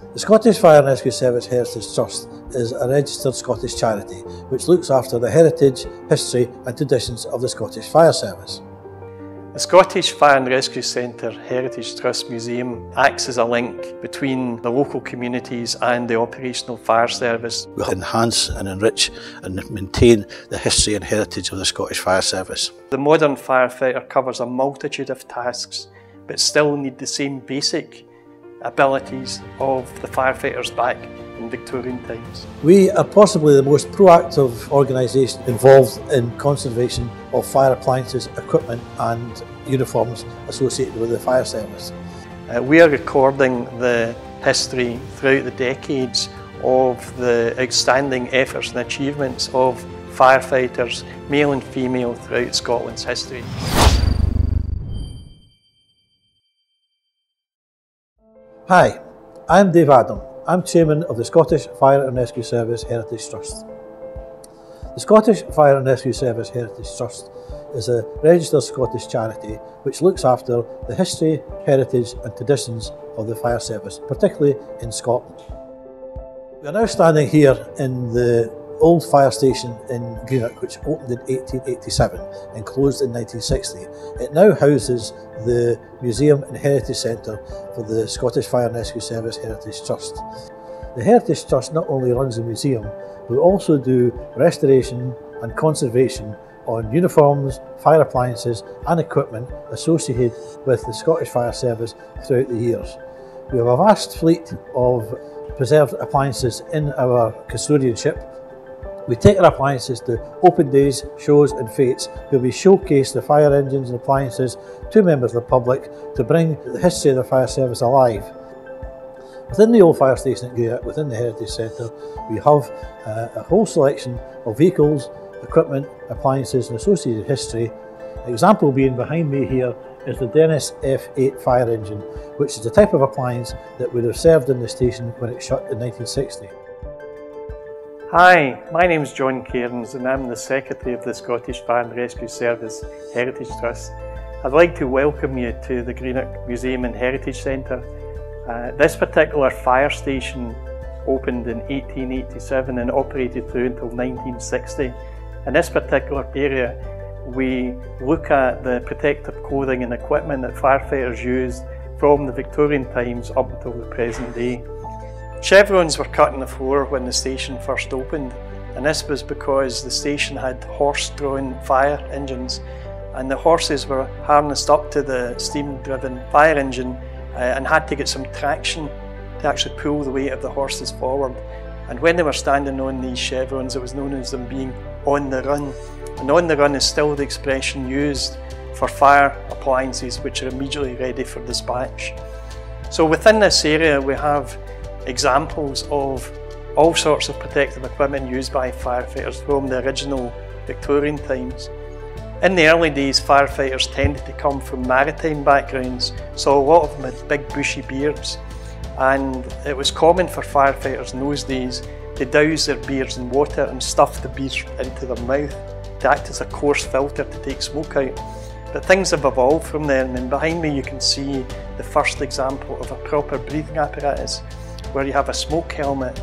The Scottish Fire and Rescue Service Heritage Trust is a registered Scottish charity which looks after the heritage, history and traditions of the Scottish Fire Service. The Scottish Fire and Rescue Centre Heritage Trust Museum acts as a link between the local communities and the operational fire service. We enhance and enrich and maintain the history and heritage of the Scottish Fire Service. The modern firefighter covers a multitude of tasks but still need the same basic abilities of the firefighters back in Victorian times. We are possibly the most proactive organisation involved in conservation of fire appliances, equipment and uniforms associated with the fire service. Uh, we are recording the history throughout the decades of the outstanding efforts and achievements of firefighters, male and female, throughout Scotland's history. Hi, I'm Dave Adam. I'm Chairman of the Scottish Fire and Rescue Service Heritage Trust. The Scottish Fire and Rescue Service Heritage Trust is a registered Scottish charity which looks after the history, heritage and traditions of the fire service, particularly in Scotland. We are now standing here in the old fire station in Greenock, which opened in 1887 and closed in 1960. It now houses the Museum and Heritage Centre for the Scottish Fire and Rescue Service Heritage Trust. The Heritage Trust not only runs the museum, but also do restoration and conservation on uniforms, fire appliances and equipment associated with the Scottish Fire Service throughout the years. We have a vast fleet of preserved appliances in our custodianship we take our appliances to open days, shows and fetes where we showcase the fire engines and appliances to members of the public to bring the history of the fire service alive. Within the old fire station at Greenock, within the Heritage Centre, we have uh, a whole selection of vehicles, equipment, appliances and associated history. Example being behind me here is the Dennis F8 fire engine, which is the type of appliance that would have served in the station when it shut in 1960. Hi, my name is John Cairns and I'm the Secretary of the Scottish Fire and Rescue Service Heritage Trust. I'd like to welcome you to the Greenock Museum and Heritage Centre. Uh, this particular fire station opened in 1887 and operated through until 1960. In this particular area, we look at the protective clothing and equipment that firefighters used from the Victorian times up until the present day. Chevrons were cut in the floor when the station first opened, and this was because the station had horse-drawn fire engines, and the horses were harnessed up to the steam-driven fire engine uh, and had to get some traction to actually pull the weight of the horses forward. And when they were standing on these chevrons, it was known as them being on the run. And on the run is still the expression used for fire appliances which are immediately ready for dispatch. So within this area we have examples of all sorts of protective equipment used by firefighters from the original Victorian times. In the early days, firefighters tended to come from maritime backgrounds, so a lot of them had big bushy beards. And it was common for firefighters in those days to douse their beards in water and stuff the beard into their mouth to act as a coarse filter to take smoke out. But things have evolved from then, and behind me you can see the first example of a proper breathing apparatus where you have a smoke helmet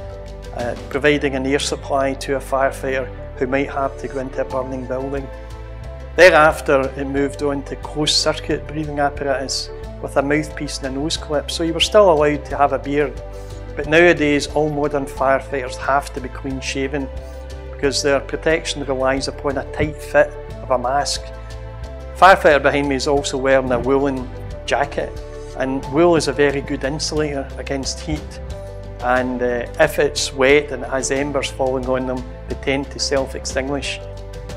uh, providing an air supply to a firefighter who might have to go into a burning building. Thereafter, it moved on to closed circuit breathing apparatus with a mouthpiece and a nose clip, so you were still allowed to have a beard. But nowadays, all modern firefighters have to be clean shaven because their protection relies upon a tight fit of a mask. Firefighter behind me is also wearing a woolen jacket, and wool is a very good insulator against heat and uh, if it's wet and it has embers falling on them, they tend to self-extinguish.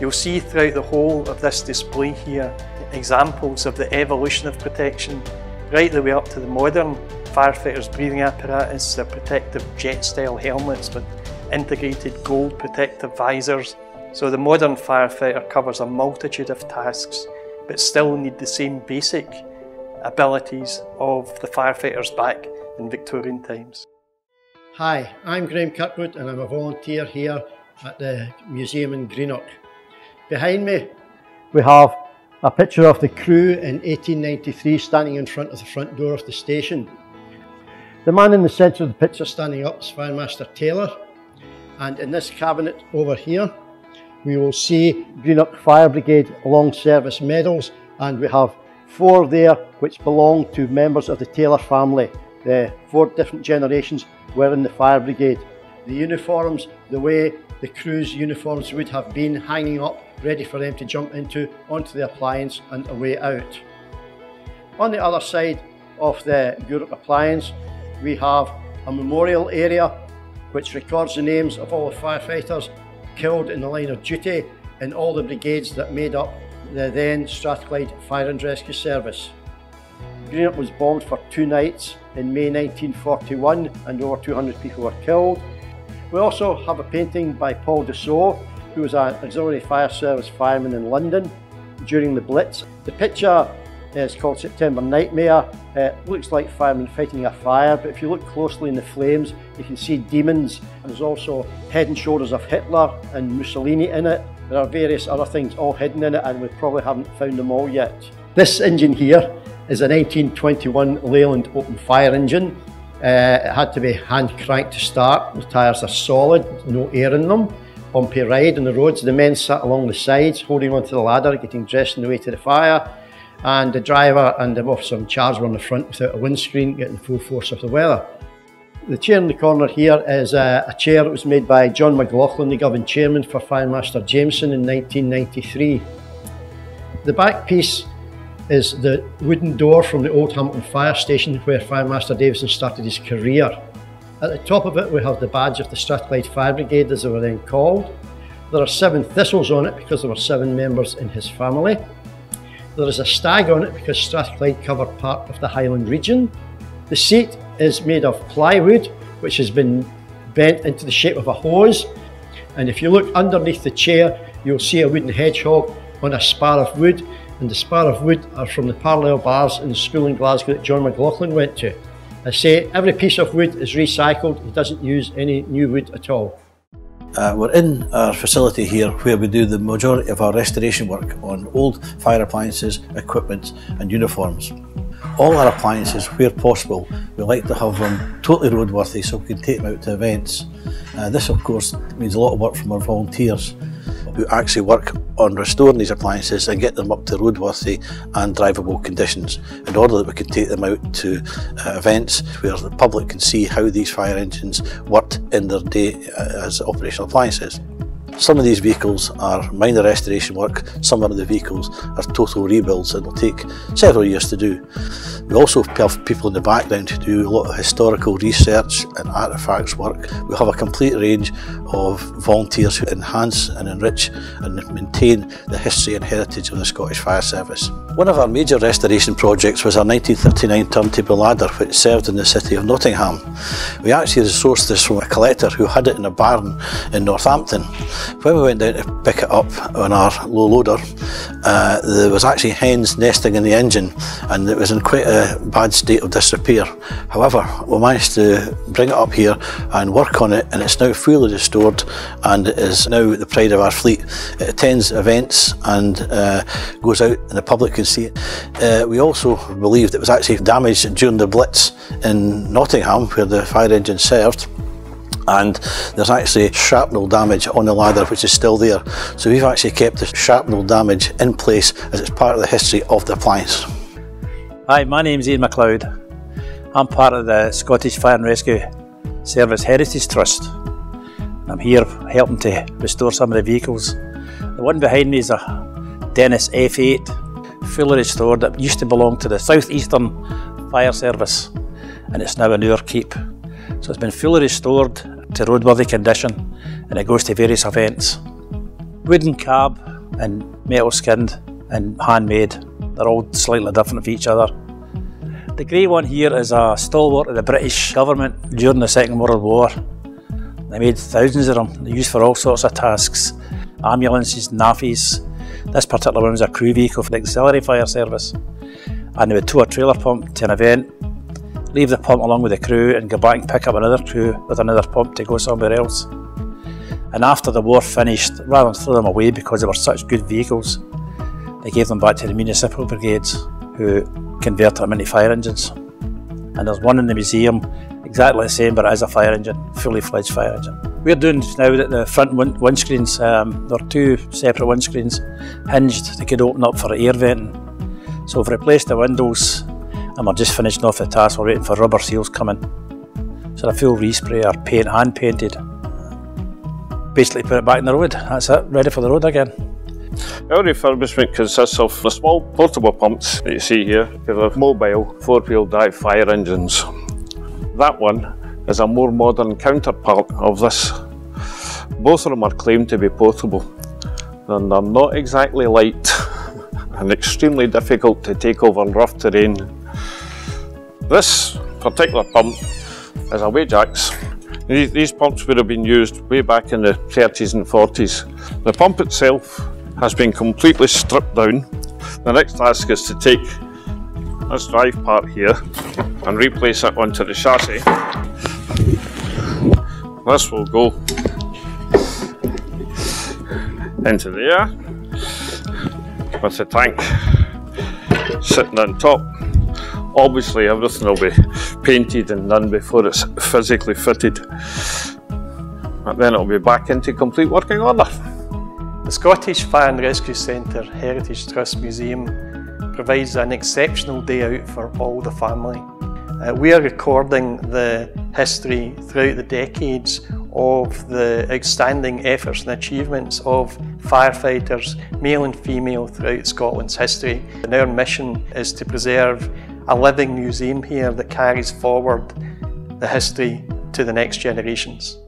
You'll see throughout the whole of this display here examples of the evolution of protection, right the way up to the modern firefighters' breathing apparatus, their protective jet-style helmets with integrated gold protective visors. So the modern firefighter covers a multitude of tasks, but still need the same basic abilities of the firefighters back in Victorian times. Hi, I'm Graham Kirkwood and I'm a volunteer here at the museum in Greenock. Behind me we have a picture of the crew in 1893 standing in front of the front door of the station. The man in the centre of the picture standing up is Firemaster Taylor. And in this cabinet over here, we will see Greenock Fire Brigade long service medals and we have four there which belong to members of the Taylor family. The four different generations were in the fire brigade. The uniforms, the way the crew's uniforms would have been hanging up ready for them to jump into onto the appliance and away out. On the other side of the Gourock appliance we have a memorial area which records the names of all the firefighters killed in the line of duty in all the brigades that made up the then Strathclyde Fire and Rescue Service. Greenock was bombed for two nights in May 1941 and over 200 people were killed. We also have a painting by Paul Dussault, who was an auxiliary fire service fireman in London during the Blitz. The picture is called September Nightmare. It looks like firemen fighting a fire, but if you look closely in the flames, you can see demons. There's also head and shoulders of Hitler and Mussolini in it. There are various other things all hidden in it, and we probably haven't found them all yet. This engine here is a 1921 Leyland open fire engine. Uh, it had to be hand cranked to start. The tyres are solid, no air in them. Bumpy ride on the roads. The men sat along the sides, holding onto the ladder, getting dressed on the way to the fire and the driver and the officer in charge were on the front without a windscreen, getting the full force of the weather. The chair in the corner here is a, a chair that was made by John McLaughlin, the governing chairman for Firemaster Jameson in 1993. The back piece is the wooden door from the Old Hamilton Fire Station where Firemaster Davison started his career. At the top of it we have the badge of the Strathclyde Fire Brigade as they were then called. There are seven thistles on it because there were seven members in his family. There is a stag on it because Strathclyde covered part of the Highland region. The seat is made of plywood, which has been bent into the shape of a hose. And if you look underneath the chair, you'll see a wooden hedgehog on a spar of wood. And the spar of wood are from the parallel bars in the school in Glasgow that John McLaughlin went to. I say every piece of wood is recycled, he doesn't use any new wood at all. Uh, we're in our facility here where we do the majority of our restoration work on old fire appliances, equipment and uniforms. All our appliances, where possible, we like to have them totally roadworthy so we can take them out to events. Uh, this of course means a lot of work from our volunteers who actually work on restoring these appliances and get them up to roadworthy and drivable conditions in order that we can take them out to uh, events where the public can see how these fire engines worked in their day uh, as operational appliances. Some of these vehicles are minor restoration work, some of the vehicles are total rebuilds and will take several years to do. We also have people in the background who do a lot of historical research and artefacts work. We have a complete range of volunteers who enhance and enrich and maintain the history and heritage of the Scottish Fire Service. One of our major restoration projects was our 1939 turntable ladder which served in the city of Nottingham. We actually sourced this from a collector who had it in a barn in Northampton. When we went down to pick it up on our low loader, uh, there was actually hens nesting in the engine and it was in quite a bad state of disrepair. However, we managed to bring it up here and work on it and it's now fully restored and it is now the pride of our fleet. It attends events and uh, goes out and the public can see it. Uh, we also believed it was actually damaged during the Blitz in Nottingham where the fire engine served and there's actually shrapnel damage on the ladder which is still there. So we've actually kept the shrapnel damage in place as it's part of the history of the appliance. Hi, my name's Ian MacLeod. I'm part of the Scottish Fire and Rescue Service Heritage Trust. I'm here helping to restore some of the vehicles. The one behind me is a Dennis F8, fully restored. that used to belong to the South Eastern Fire Service and it's now in our keep. So it's been fully restored to roadworthy condition and it goes to various events. Wooden cab and metal skinned and handmade they're all slightly different from each other. The grey one here is a stalwart of the British government during the Second World War. They made thousands of them, they're used for all sorts of tasks, ambulances, NAAFIs. This particular one was a crew vehicle for the auxiliary fire service. And they would tow a trailer pump to an event, leave the pump along with the crew and go back and pick up another crew with another pump to go somewhere else. And after the war finished, rather than throw them away because they were such good vehicles, they gave them back to the municipal brigades who converted them into fire engines. and there's one in the museum, exactly the same, but it is a fire engine, fully fledged fire engine. We're doing now that the front wind windscreens, um, there are two separate windscreens hinged, they could open up for air venting. So we've replaced the windows and we're just finishing off the task, we're waiting for rubber seals coming. So a full respray or paint, hand painted. Basically put it back in the road, that's it, ready for the road again. Our refurbishment consists of the small portable pumps that you see here, they're mobile four-wheel drive fire engines. That one is a more modern counterpart of this. Both of them are claimed to be portable, and they're not exactly light and extremely difficult to take over rough terrain. This particular pump is a Wajax. These, these pumps would have been used way back in the 30s and 40s. The pump itself has been completely stripped down. The next task is to take this drive part here and replace it onto the chassis. This will go into there with the tank sitting on top. Obviously everything will be painted and done before it's physically fitted. And then it'll be back into complete working order. The Scottish Fire and Rescue Centre Heritage Trust Museum provides an exceptional day out for all the family. Uh, we are recording the history throughout the decades of the outstanding efforts and achievements of firefighters, male and female, throughout Scotland's history. And our mission is to preserve a living museum here that carries forward the history to the next generations.